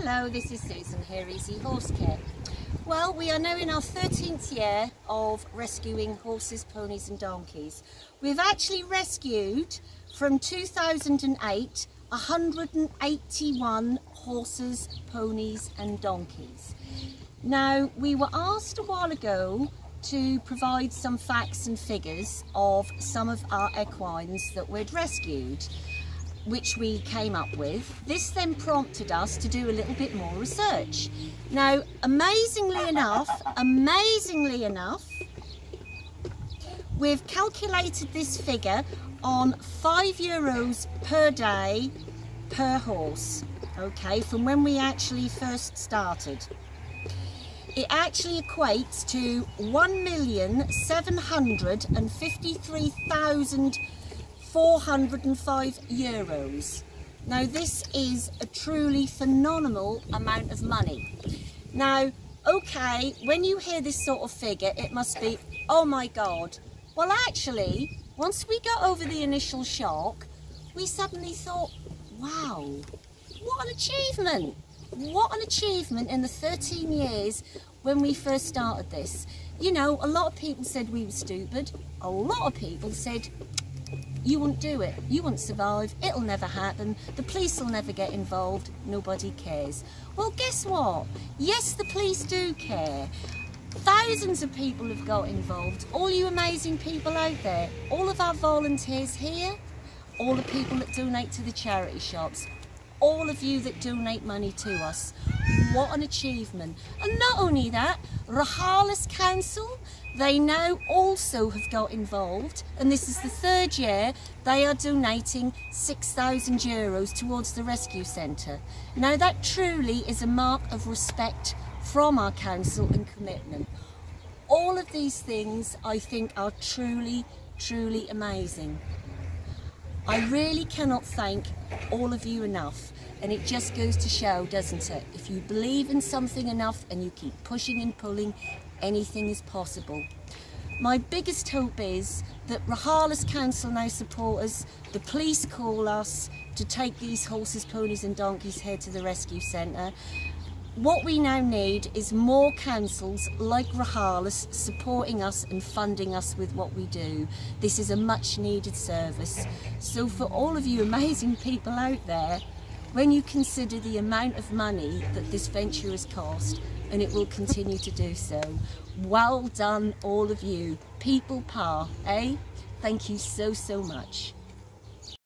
Hello, this is Susan here, Easy Horse Care. Well, we are now in our 13th year of rescuing horses, ponies and donkeys. We've actually rescued from 2008 181 horses, ponies and donkeys. Now, we were asked a while ago to provide some facts and figures of some of our equines that we'd rescued which we came up with. This then prompted us to do a little bit more research. Now, amazingly enough, amazingly enough, we've calculated this figure on five euros per day per horse, okay, from when we actually first started. It actually equates to 1,753,000 405 euros. Now this is a truly phenomenal amount of money. Now, okay, when you hear this sort of figure, it must be, oh my God. Well, actually, once we got over the initial shock, we suddenly thought, wow, what an achievement. What an achievement in the 13 years when we first started this. You know, a lot of people said we were stupid. A lot of people said you won't do it. You won't survive. It'll never happen. The police will never get involved. Nobody cares. Well, guess what? Yes, the police do care. Thousands of people have got involved. All you amazing people out there. All of our volunteers here. All the people that donate to the charity shops. All of you that donate money to us. What an achievement. And not only that, Rojales Council, they now also have got involved and this is the third year they are donating 6,000 euros towards the rescue centre. Now that truly is a mark of respect from our council and commitment. All of these things I think are truly, truly amazing. I really cannot thank all of you enough and it just goes to show, doesn't it? If you believe in something enough and you keep pushing and pulling, anything is possible. My biggest hope is that Rojales Council now support us, the police call us to take these horses, ponies and donkeys here to the rescue centre. What we now need is more councils like Rojales supporting us and funding us with what we do. This is a much needed service. So for all of you amazing people out there, when you consider the amount of money that this venture has cost, and it will continue to do so, well done all of you. People power, eh? Thank you so, so much.